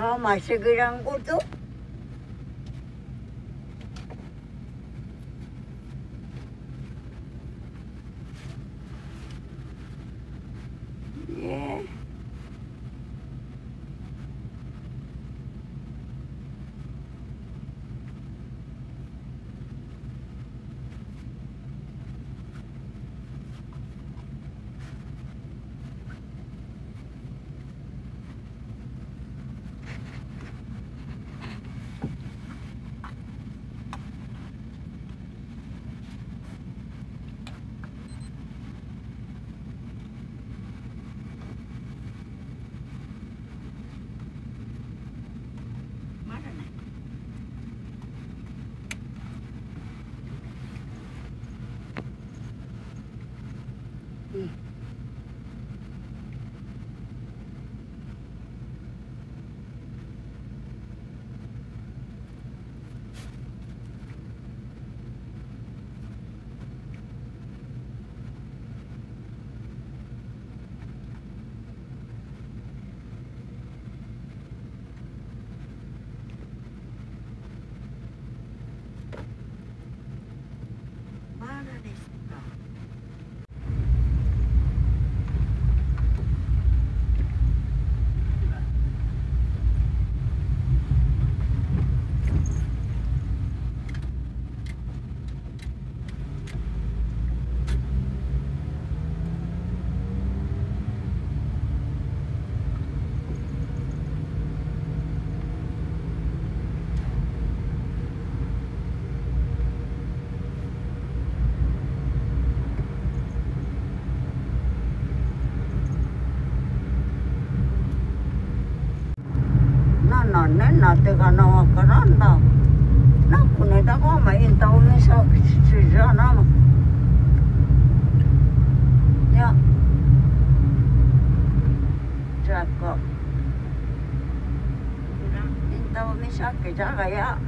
아, 마석이란 것도 なってがなわからんだ。なくねだがお前インタオミサキチじゃなまいやじゃあ。こインタオミサキじゃがや。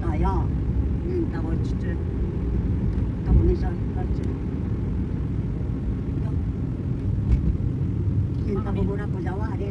같야 응, 나 멀치지 나 보내자 멀 치, 나보고 나 보자 와 아래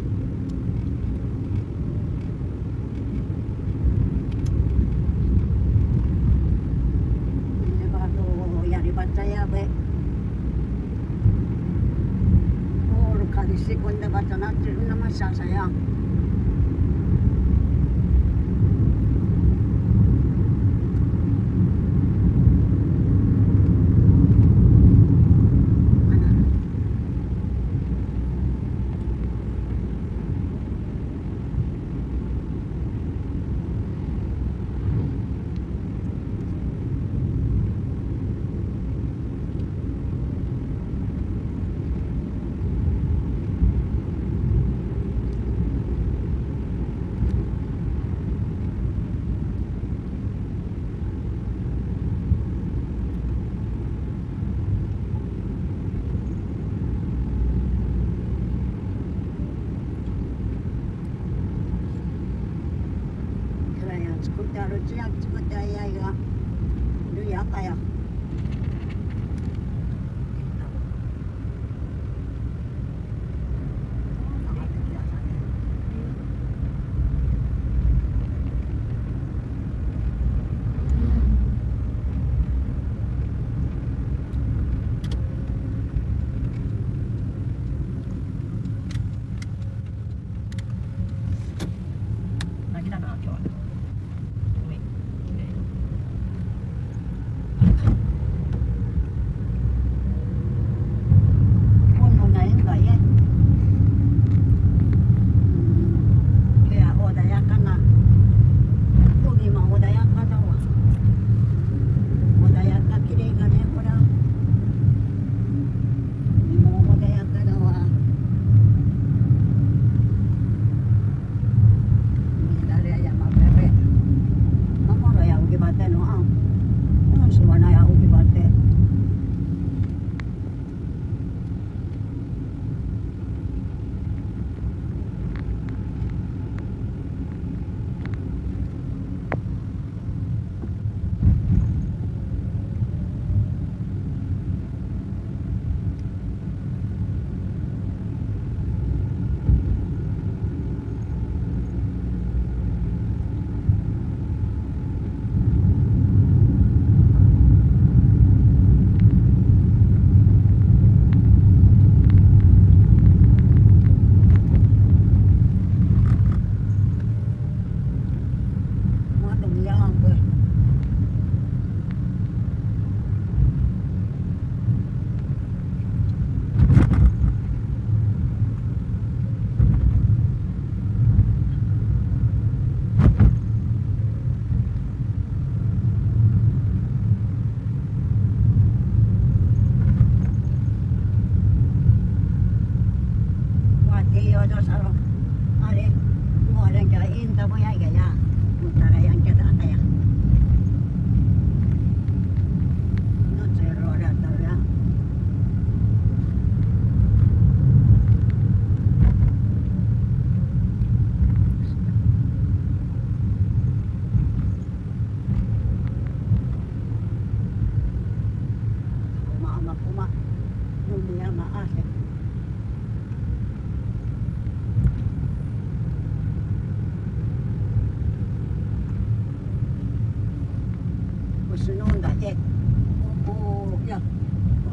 るちやつくてやいがるやかや。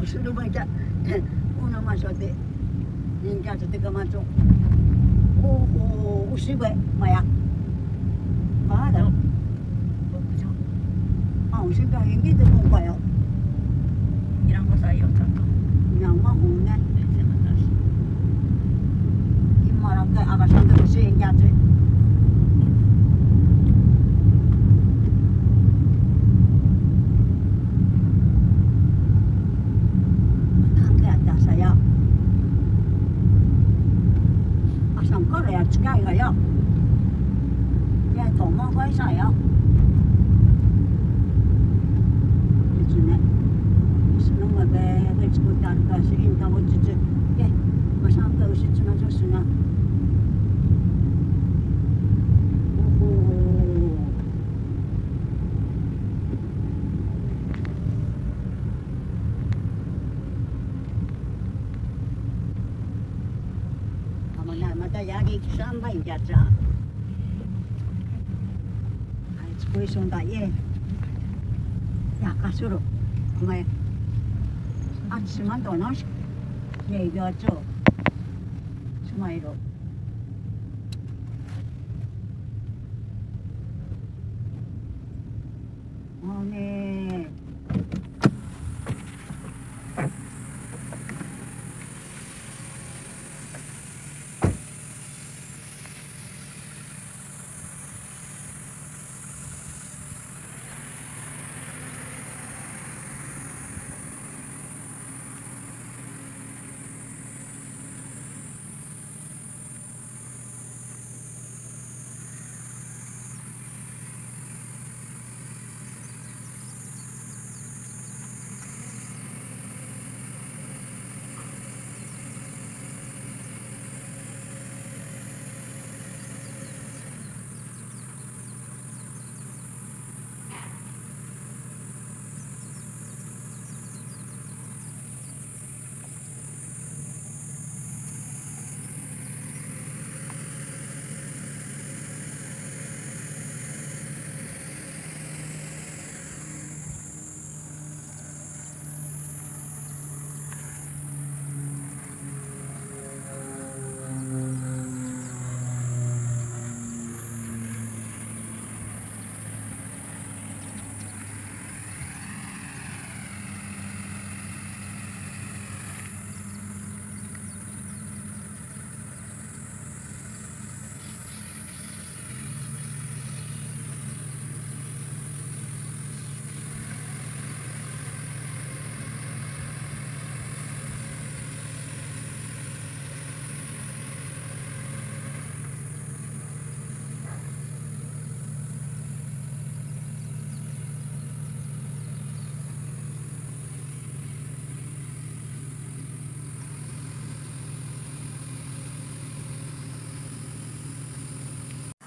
Usunong ba siya? Una masote. Yung kaya sa tiga masok. Oo, usibe. Maya. Mahal. 牧場 Ah, んこさいよちゃんと Yang mahune. 全然話 Imara kay akasan ko si Inyati. Matangke 过来呀，吃点药。你爱动，我跟你说。要吃，你吃那么多呗，我吃不到。你把时间给我，就就，上头，我是吃嘛，就是嘛。三倍じゃじゃあいつこいそんだ。え。やかするお前。あつまんとなしねえがちょスマイルもうね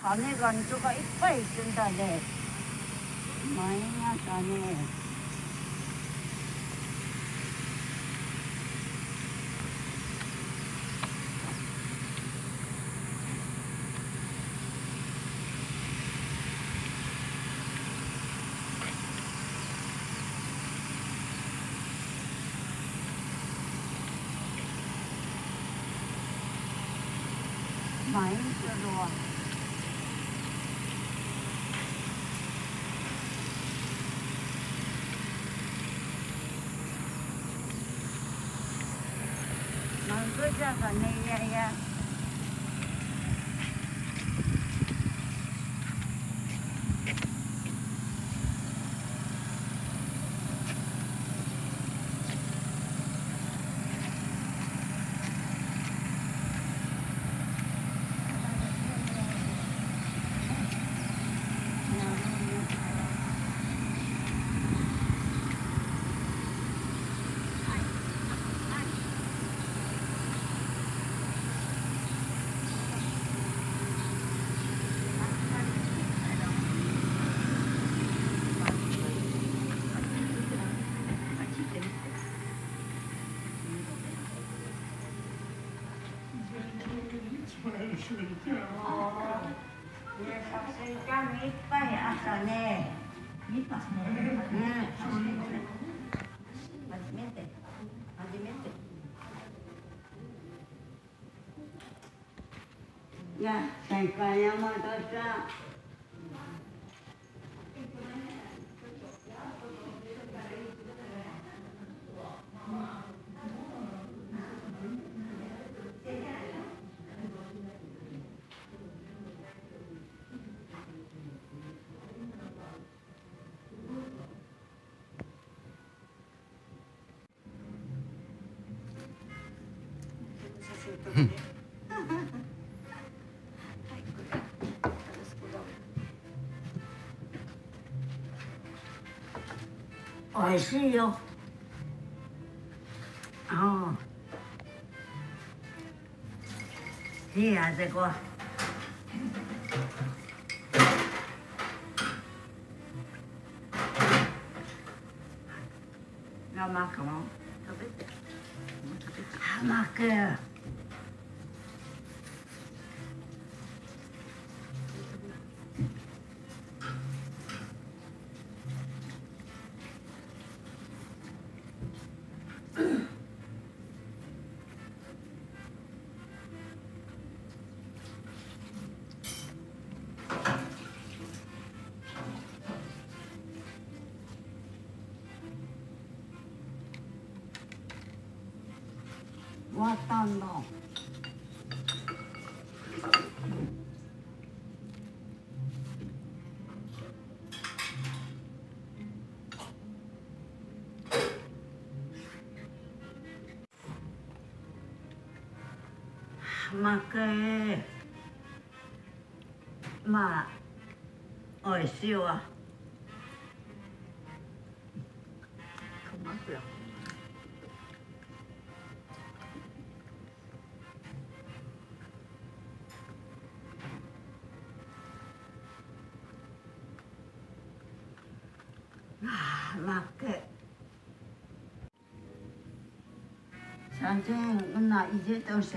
羽が人がいっぱいいるんだね毎朝ね毎日のはなんとじゃがねいやいやいやさすがにいっぱい朝ね。うん初めて初めていや最下山田さんおいしいよ。ああ。いい味こ。甘くも食べて。甘く。終わったんだ。まくまあおいしいわ。困るよあまく30円な이제とし